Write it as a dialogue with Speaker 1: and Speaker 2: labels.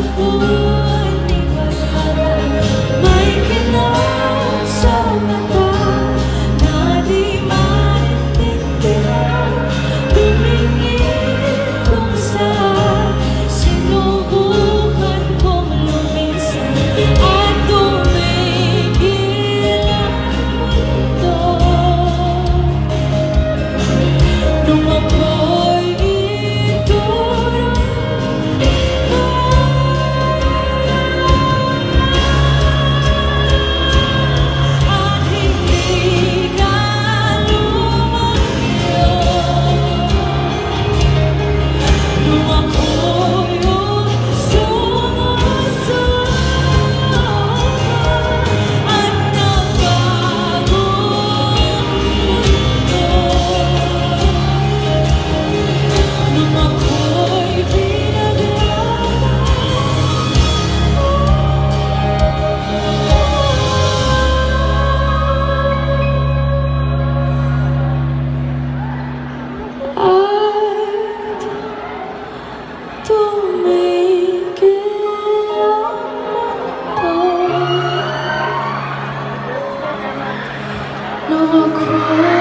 Speaker 1: with you. Come